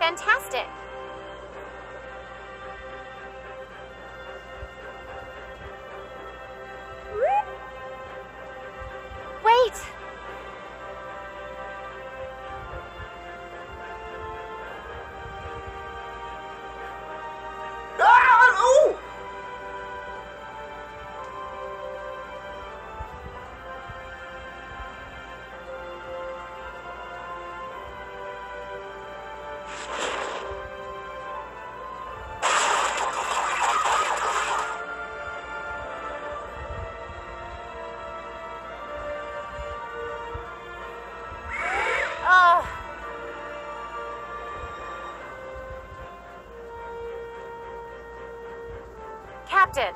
Fantastic! Captain,